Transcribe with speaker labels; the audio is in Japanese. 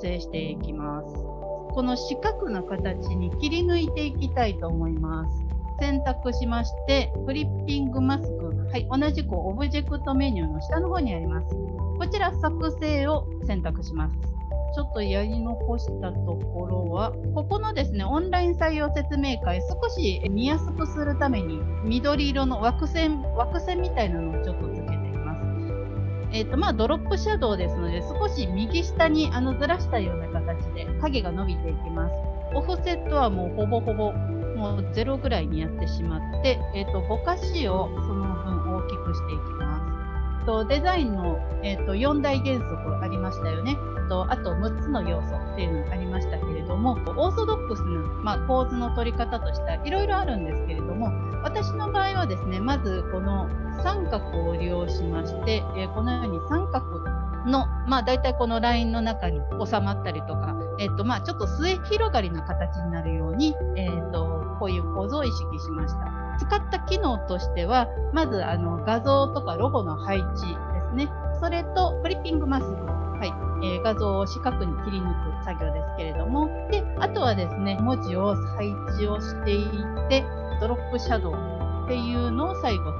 Speaker 1: していきます。この四角な形に切り抜いていきたいと思います。選択しまして、クリッピングマスク。はい、同じくオブジェクトメニューの下の方にあります。こちら作成を選択します。ちょっとやり残したところは、ここのですね、オンライン採用説明会、少し見やすくするために、緑色の枠線、枠線みたいなのをちょっと。え、ー、と、まあ、ドロップシャドウですので、少し右下にあのずらしたような形で影が伸びていきます。オフセットはもうほぼほぼもう0ぐらいにやってしまって、えーと、ぼかしをその分大きくしていきます。とデザインの、えーと、4大原則ありましたよね。とあと6つの要素っていうのがありましたけれども、オーソドックスな、まあ、構図の取り方としてはいろいろあるんですけれども、私の場合はですね、まずこの三角を利用しまして、え、このように三角の、まあ、大体このラインの中に収まったりとか、えーとまあ、ちょっと末広がりな形になるように、えーとこういう構造を意識しました。使った機能としては、まずあの画像とかロゴの配置ですね。それとフリッピングマスク。はい、えー、画像を四角に切り抜く作業ですけれども、で、あとはですね、文字を配置をしていって、ドロップシャドウっていうのを最後